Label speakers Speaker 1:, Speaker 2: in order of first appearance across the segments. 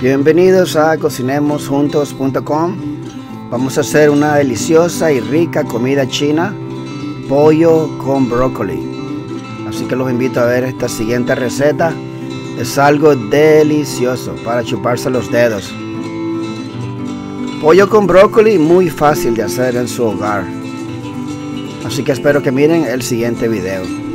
Speaker 1: Bienvenidos a cocinemosjuntos.com. Vamos a hacer una deliciosa y rica comida china, pollo con brócoli. Así que los invito a ver esta siguiente receta. Es algo delicioso para chuparse los dedos. Pollo con brócoli muy fácil de hacer en su hogar. Así que espero que miren el siguiente video.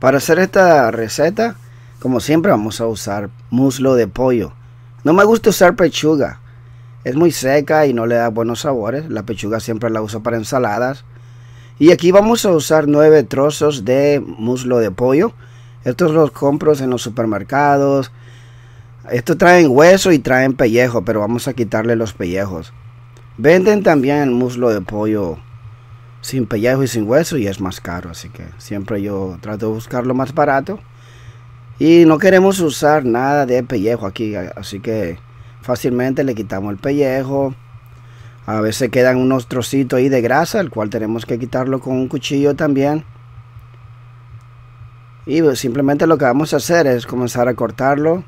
Speaker 1: Para hacer esta receta, como siempre vamos a usar muslo de pollo. No me gusta usar pechuga. Es muy seca y no le da buenos sabores. La pechuga siempre la uso para ensaladas. Y aquí vamos a usar nueve trozos de muslo de pollo. Estos los compro en los supermercados. Estos traen hueso y traen pellejo, pero vamos a quitarle los pellejos. Venden también el muslo de pollo sin pellejo y sin hueso y es más caro, así que siempre yo trato de buscar lo más barato. Y no queremos usar nada de pellejo aquí, así que fácilmente le quitamos el pellejo. A veces quedan unos trocitos ahí de grasa, el cual tenemos que quitarlo con un cuchillo también. Y simplemente lo que vamos a hacer es comenzar a cortarlo,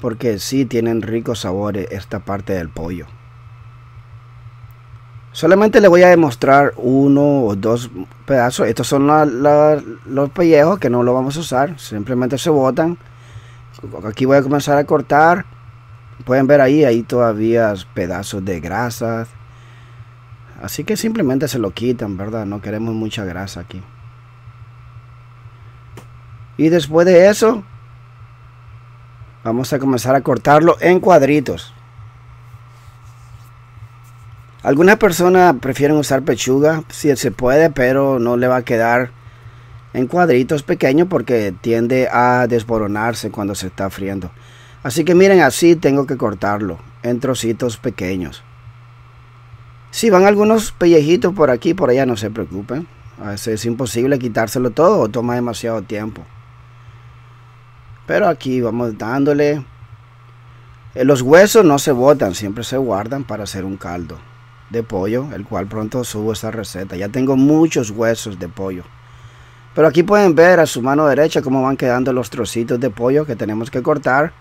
Speaker 1: porque sí tienen ricos sabores esta parte del pollo. Solamente le voy a demostrar uno o dos pedazos. Estos son los pellejos que no lo vamos a usar. Simplemente se botan. Aquí voy a comenzar a cortar. Pueden ver ahí, ahí todavía pedazos de grasa. Así que simplemente se lo quitan, ¿verdad? No queremos mucha grasa aquí. Y después de eso, vamos a comenzar a cortarlo en cuadritos. Algunas personas prefieren usar pechuga, si se puede, pero no le va a quedar en cuadritos pequeños porque tiende a desboronarse cuando se está friendo. Así que miren, así tengo que cortarlo en trocitos pequeños. Si van algunos pellejitos por aquí, por allá, no se preocupen. A veces es imposible quitárselo todo o toma demasiado tiempo. Pero aquí vamos dándole. Eh, los huesos no se botan, siempre se guardan para hacer un caldo de pollo, el cual pronto subo esta receta. Ya tengo muchos huesos de pollo. Pero aquí pueden ver a su mano derecha cómo van quedando los trocitos de pollo que tenemos que cortar.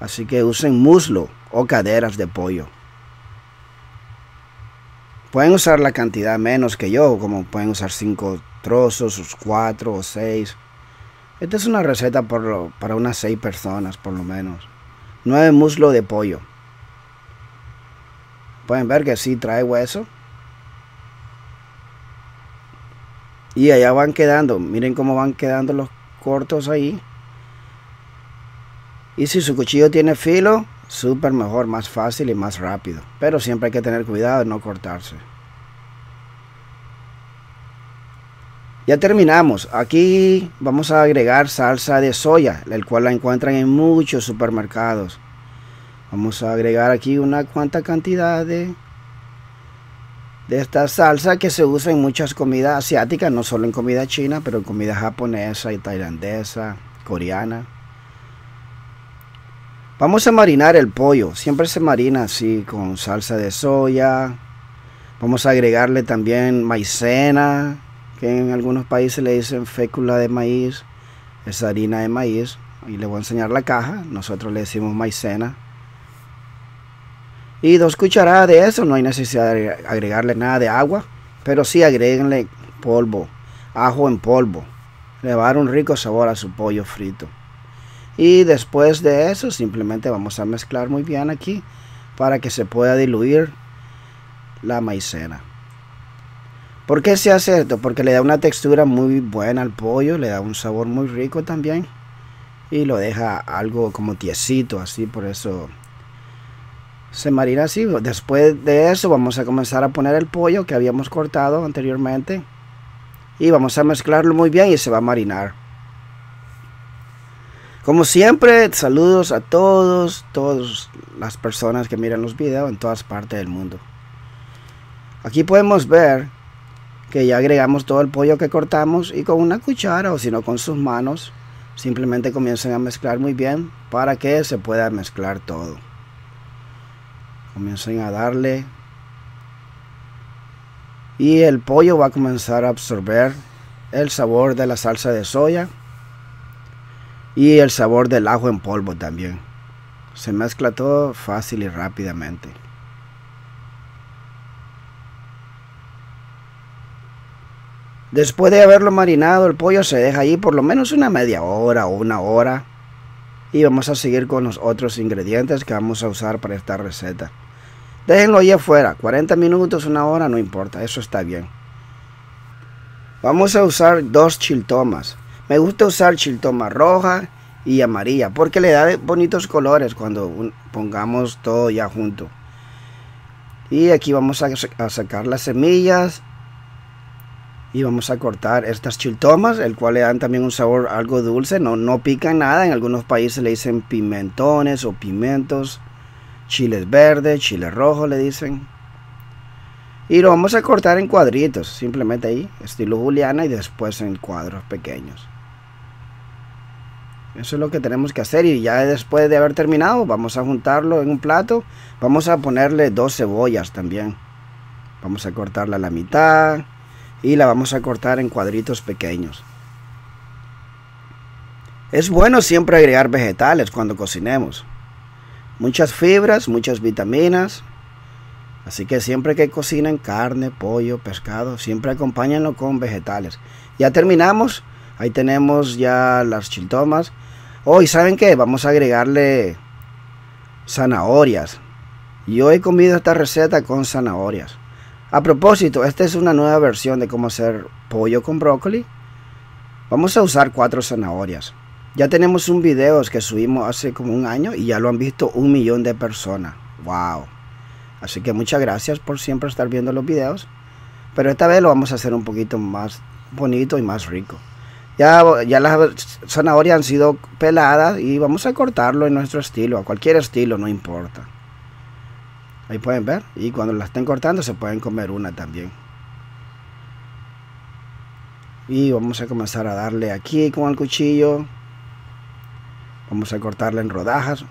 Speaker 1: Así que usen muslo o caderas de pollo. Pueden usar la cantidad menos que yo, como pueden usar 5 trozos, 4 o 6. Esta es una receta para unas 6 personas por lo menos. 9 muslo de pollo. Pueden ver que sí trae hueso. Y allá van quedando. Miren cómo van quedando los cortos ahí. Y si su cuchillo tiene filo, súper mejor, más fácil y más rápido. Pero siempre hay que tener cuidado de no cortarse. Ya terminamos. Aquí vamos a agregar salsa de soya, el cual la encuentran en muchos supermercados. Vamos a agregar aquí una cuanta cantidad de, de esta salsa que se usa en muchas comidas asiáticas, no solo en comida china, pero en comida japonesa y tailandesa, coreana. Vamos a marinar el pollo. Siempre se marina así con salsa de soya. Vamos a agregarle también maicena, que en algunos países le dicen fécula de maíz. Es harina de maíz. Y le voy a enseñar la caja. Nosotros le decimos maicena. Y dos cucharadas de eso, no hay necesidad de agregarle nada de agua, pero sí agreguenle polvo, ajo en polvo. Le va a dar un rico sabor a su pollo frito. Y después de eso simplemente vamos a mezclar muy bien aquí para que se pueda diluir la maicena. ¿Por qué se hace esto? Porque le da una textura muy buena al pollo, le da un sabor muy rico también. Y lo deja algo como tiesito, así por eso se marina así. Después de eso vamos a comenzar a poner el pollo que habíamos cortado anteriormente. Y vamos a mezclarlo muy bien y se va a marinar. Como siempre, saludos a todos, todas las personas que miran los videos en todas partes del mundo. Aquí podemos ver que ya agregamos todo el pollo que cortamos y con una cuchara o si no con sus manos simplemente comiencen a mezclar muy bien para que se pueda mezclar todo comiencen a darle y el pollo va a comenzar a absorber el sabor de la salsa de soya y el sabor del ajo en polvo también. Se mezcla todo fácil y rápidamente. Después de haberlo marinado, el pollo se deja ahí por lo menos una media hora o una hora. Y vamos a seguir con los otros ingredientes que vamos a usar para esta receta. Déjenlo ahí afuera, 40 minutos, una hora, no importa, eso está bien. Vamos a usar dos chiltomas. Me gusta usar chiltoma roja y amarilla porque le da bonitos colores cuando pongamos todo ya junto. Y aquí vamos a sacar las semillas y vamos a cortar estas chiltomas, el cual le dan también un sabor algo dulce, no, no pican nada, en algunos países le dicen pimentones o pimentos, chiles verdes, chile rojo le dicen. Y lo vamos a cortar en cuadritos, simplemente ahí, estilo juliana y después en cuadros pequeños. Eso es lo que tenemos que hacer y ya después de haber terminado vamos a juntarlo en un plato. Vamos a ponerle dos cebollas también. Vamos a cortarla a la mitad y la vamos a cortar en cuadritos pequeños. Es bueno siempre agregar vegetales cuando cocinemos. Muchas fibras, muchas vitaminas. Así que siempre que cocinen carne, pollo, pescado, siempre acompáñenlo con vegetales. Ya terminamos. Ahí tenemos ya las chiltomas. Hoy, ¿saben qué? Vamos a agregarle zanahorias. Yo he comido esta receta con zanahorias. A propósito, esta es una nueva versión de cómo hacer pollo con brócoli. Vamos a usar cuatro zanahorias. Ya tenemos un video que subimos hace como un año y ya lo han visto un millón de personas. ¡Wow! Así que muchas gracias por siempre estar viendo los videos. Pero esta vez lo vamos a hacer un poquito más bonito y más rico. Ya, ya las zanahorias han sido peladas y vamos a cortarlo en nuestro estilo, a cualquier estilo, no importa. Ahí pueden ver. Y cuando la estén cortando se pueden comer una también. Y vamos a comenzar a darle aquí con el cuchillo. Vamos a cortarla en rodajas.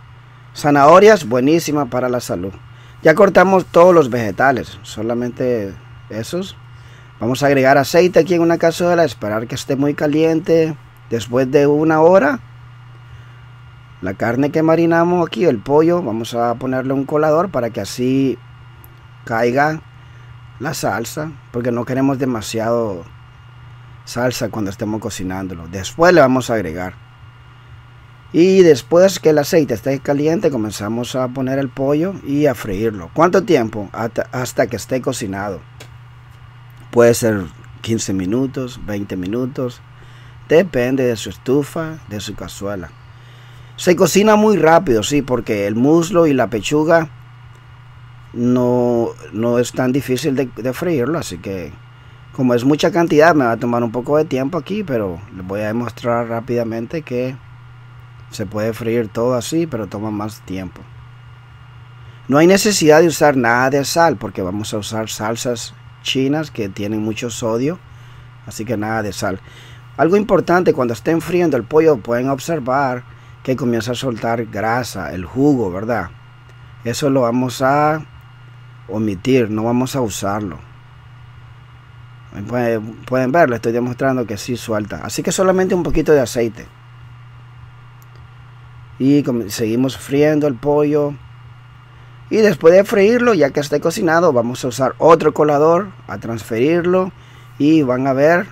Speaker 1: Zanahorias, buenísima para la salud. Ya cortamos todos los vegetales, solamente esos. Vamos a agregar aceite aquí en una cazuela, esperar que esté muy caliente. Después de una hora, la carne que marinamos aquí, el pollo, vamos a ponerle un colador para que así caiga la salsa, porque no queremos demasiado salsa cuando estemos cocinándolo. Después le vamos a agregar. Y después que el aceite esté caliente, comenzamos a poner el pollo y a freírlo. ¿Cuánto tiempo? Hasta, que esté cocinado. Puede ser 15 minutos, 20 minutos. Depende de su estufa, de su cazuela. Se cocina muy rápido, sí, porque el muslo y la pechuga no, no es tan difícil de, freírlo, así que como es mucha cantidad me va a tomar un poco de tiempo aquí, pero les voy a demostrar rápidamente que se puede freír todo así, pero toma más tiempo. No hay necesidad de usar nada de sal porque vamos a usar salsas chinas que tienen mucho sodio, así que nada de sal. Algo importante cuando estén friendo el pollo pueden observar que comienza a soltar grasa, el jugo, ¿verdad? Eso lo vamos a omitir, no vamos a usarlo. Pueden, ver, le estoy demostrando que sí suelta. Así que solamente un poquito de aceite. Y seguimos friendo el pollo. Y después de freírlo, ya que esté cocinado, vamos a usar otro colador a transferirlo. Y van a ver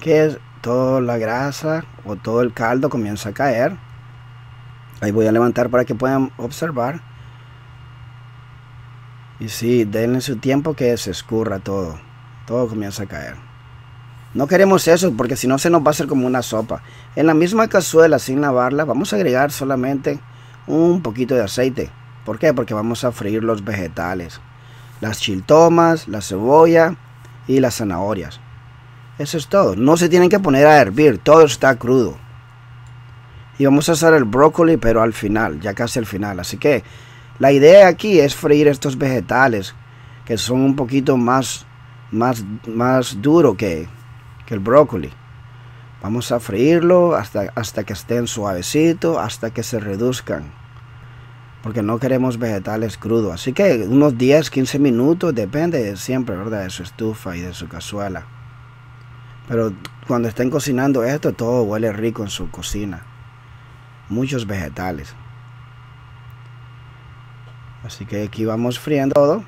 Speaker 1: que toda la grasa o todo el caldo comienza a caer. Ahí voy a levantar para que puedan observar. Y sí, denle su tiempo que se escurra todo. Todo comienza a caer. No queremos eso porque si no se nos va a hacer como una sopa. En la misma cazuela sin lavarla vamos a agregar solamente un poquito de aceite. ¿Por qué? Porque vamos a freír los vegetales. Las chiltomas, la cebolla y las zanahorias. Eso es todo. No se tienen que poner a hervir. Todo está crudo. Y vamos a hacer el brócoli, pero al final, ya casi al final. Así que la idea aquí es freír estos vegetales, que son un poquito más, más, más duro que, que el brócoli. Vamos a freírlo hasta, hasta que estén suavecitos, hasta que se reduzcan. Porque no queremos vegetales crudos. Así que unos 10, 15 minutos, depende siempre, ¿verdad? De su estufa y de su cazuela. Pero cuando estén cocinando esto, todo huele rico en su cocina. Muchos vegetales. Así que aquí vamos friendo todo.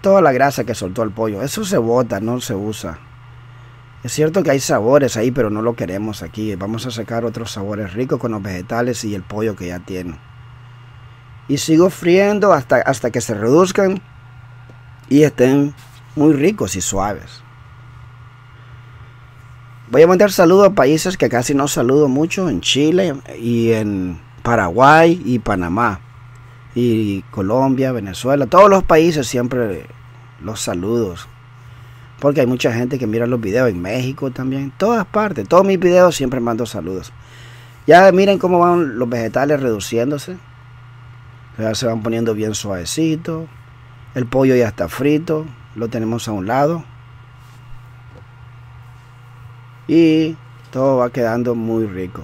Speaker 1: Toda la grasa que soltó el pollo. Eso se bota, no se usa. Es cierto que hay sabores ahí, pero no lo queremos aquí. Vamos a sacar otros sabores ricos con los vegetales y el pollo que ya tiene. Y sigo friendo hasta, hasta que se reduzcan y estén muy ricos y suaves. Voy a mandar saludos a países que casi no saludo mucho, en Chile y en Paraguay y Panamá y Colombia, Venezuela, todos los países siempre los saludos. Porque hay mucha gente que mira los videos en México también, todas partes, todos mis videos siempre mando saludos. Ya miren cómo van los vegetales reduciéndose. Ya se van poniendo bien suavecitos. El pollo ya está frito, lo tenemos a un lado. Y todo va quedando muy rico.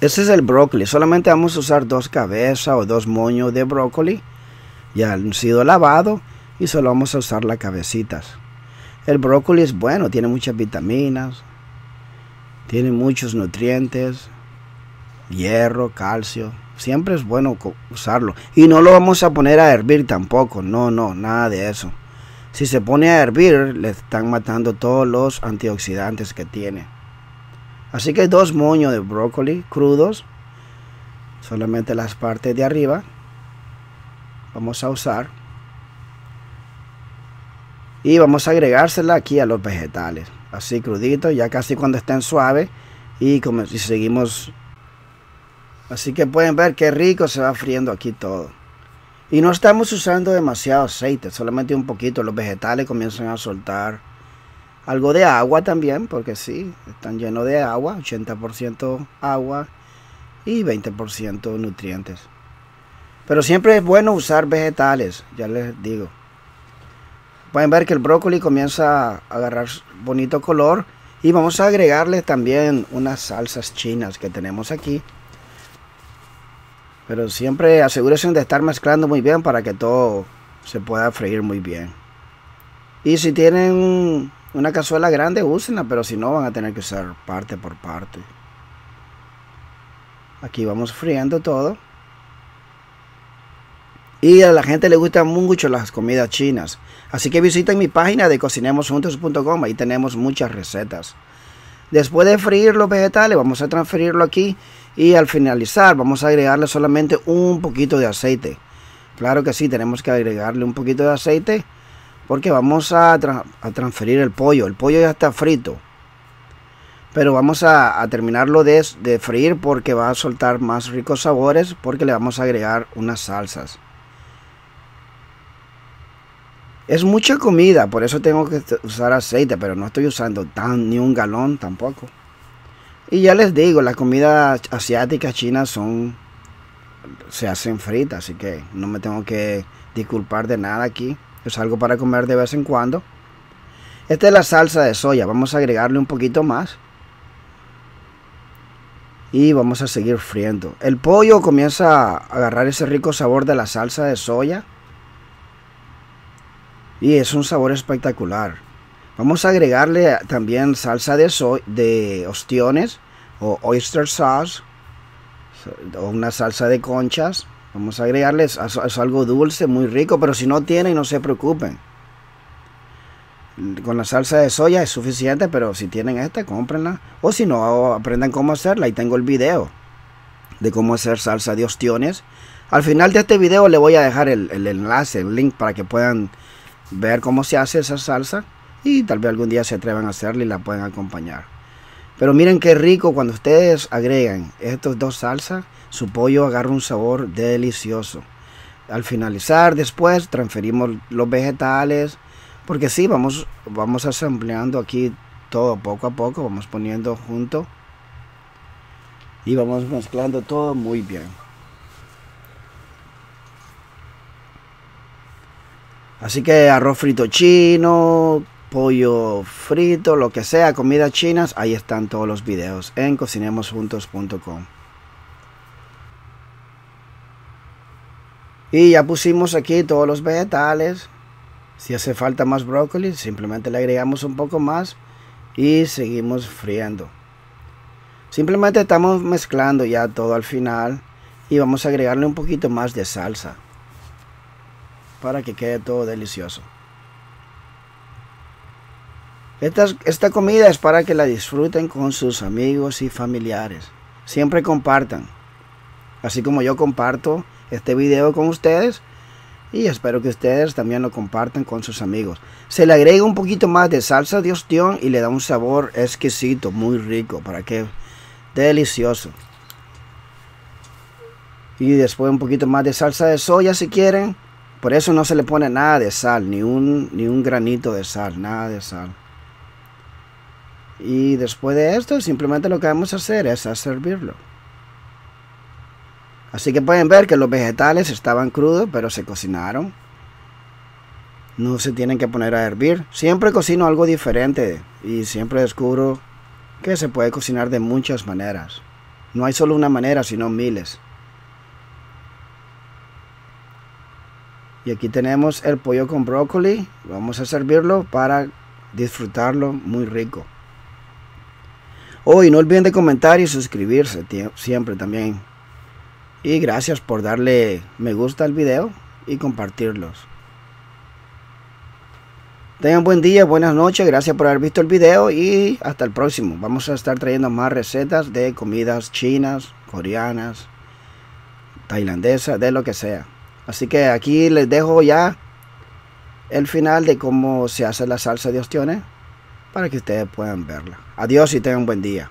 Speaker 1: Ese es el brócoli. Solamente vamos a usar dos cabezas o dos moños de brócoli. Ya han sido lavados y solo vamos a usar las cabecitas. El brócoli es bueno, tiene muchas vitaminas, tiene muchos nutrientes, hierro, calcio. Siempre es bueno usarlo. Y no lo vamos a poner a hervir tampoco. No, no, nada de eso. Si se pone a hervir, le están matando todos los antioxidantes que tiene. Así que dos moños de brócoli crudos, solamente las partes de arriba, vamos a usar. Y vamos a agregársela aquí a los vegetales, así crudito, ya casi cuando estén suaves. Y, como, si seguimos, así que pueden ver qué rico se va friendo aquí todo. Y no estamos usando demasiado aceite, solamente un poquito. Los vegetales comienzan a soltar algo de agua también, porque sí, están llenos de agua, 80% agua y 20% nutrientes. Pero siempre es bueno usar vegetales, ya les digo. Pueden ver que el brócoli comienza a agarrar bonito color y vamos a agregarle también unas salsas chinas que tenemos aquí. Pero siempre asegúrense de estar mezclando muy bien para que todo se pueda freír muy bien. Y si tienen una cazuela grande, úsenla, pero si no van a tener que usar parte por parte. Aquí vamos friendo todo. Y a la gente le gustan mucho las comidas chinas. Así que visiten mi página de cocinemosjuntos.com. Ahí tenemos muchas recetas. Después de freír los vegetales, vamos a transferirlo aquí. Y al finalizar, vamos a agregarle solamente un poquito de aceite. Claro que sí, tenemos que agregarle un poquito de aceite porque vamos a, transferir el pollo. El pollo ya está frito. Pero vamos a, terminarlo de, de, freír porque va a soltar más ricos sabores porque le vamos a agregar unas salsas. Es mucha comida, por eso tengo que usar aceite, pero no estoy usando tan ni un galón tampoco. Y ya les digo, las comidas asiáticas chinas son se hacen fritas, así que no me tengo que disculpar de nada aquí. Es algo para comer de vez en cuando. Esta es la salsa de soya. Vamos a agregarle un poquito más. Y vamos a seguir friendo. El pollo comienza a agarrar ese rico sabor de la salsa de soya. Y es un sabor espectacular. Vamos a agregarle también salsa de, soy de ostiones o oyster sauce. O una salsa de conchas. Vamos a agregarles es algo dulce, muy rico, pero si no tienen, no se preocupen. Con la salsa de soya es suficiente, pero si tienen esta, cómprenla. O si no, aprendan cómo hacerla. Y tengo el video de cómo hacer salsa de ostiones. Al final de este video le voy a dejar el, el enlace, el link para que puedan ver cómo se hace esa salsa. Y tal vez algún día se atrevan a hacerla y la pueden acompañar. Pero miren qué rico cuando ustedes agregan estos dos salsas su pollo agarra un sabor delicioso. Al finalizar, después transferimos los vegetales, porque sí, vamos, vamos asambleando aquí todo poco a poco, vamos poniendo junto y vamos mezclando todo muy bien. Así que arroz frito chino, pollo frito, lo que sea, comidas chinas, ahí están todos los videos en cocinemosjuntos.com. Y ya pusimos aquí todos los vegetales. Si hace falta más brócoli, simplemente le agregamos un poco más y seguimos friendo. Simplemente estamos mezclando ya todo al final y vamos a agregarle un poquito más de salsa para que quede todo delicioso. Esta, esta comida es para que la disfruten con sus amigos y familiares. Siempre compartan. Así como yo comparto este video con ustedes. Y espero que ustedes también lo compartan con sus amigos. Se le agrega un poquito más de salsa de ostión y le da un sabor exquisito, muy rico. Para que delicioso. Y después un poquito más de salsa de soya si quieren. Por eso no se le pone nada de sal, ni un, ni un granito de sal, nada de sal. Y después de esto, simplemente lo que vamos a hacer es a servirlo. Así que pueden ver que los vegetales estaban crudos, pero se cocinaron. No se tienen que poner a hervir. Siempre cocino algo diferente y siempre descubro que se puede cocinar de muchas maneras. No hay solo una manera, sino miles. Y aquí tenemos el pollo con brócoli. Vamos a servirlo para disfrutarlo muy rico. Hoy no olviden de comentar y suscribirse siempre también. Y gracias por darle me gusta al video y compartirlos. Tengan buen día, buenas noches, gracias por haber visto el video y hasta el próximo. Vamos a estar trayendo más recetas de comidas chinas, coreanas, tailandesas, de lo que sea. Así que aquí les dejo ya el final de cómo se hace la salsa de ostiones para que ustedes puedan verla. Adiós y tengan un buen día.